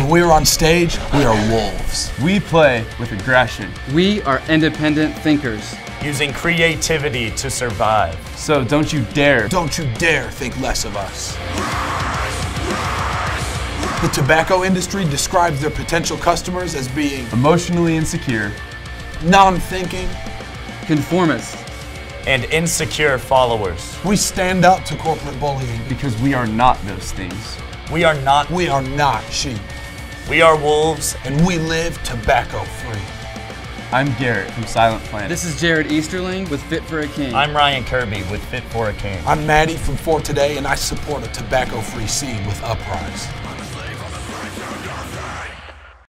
we're on stage, we are wolves. We play with aggression. We are independent thinkers. Using creativity to survive. So don't you dare. Don't you dare think less of us. The tobacco industry describes their potential customers as being Emotionally insecure. non thinking. Conformist. And insecure followers. We stand up to corporate bullying. Because we are not those things. We are not. We are not sheep, we are wolves, and we live tobacco free. I'm Garrett from Silent Planet. This is Jared Easterling with Fit for a King. I'm Ryan Kirby with Fit for a King. I'm Mattie from For Today, and I support a tobacco free scene with Uprise.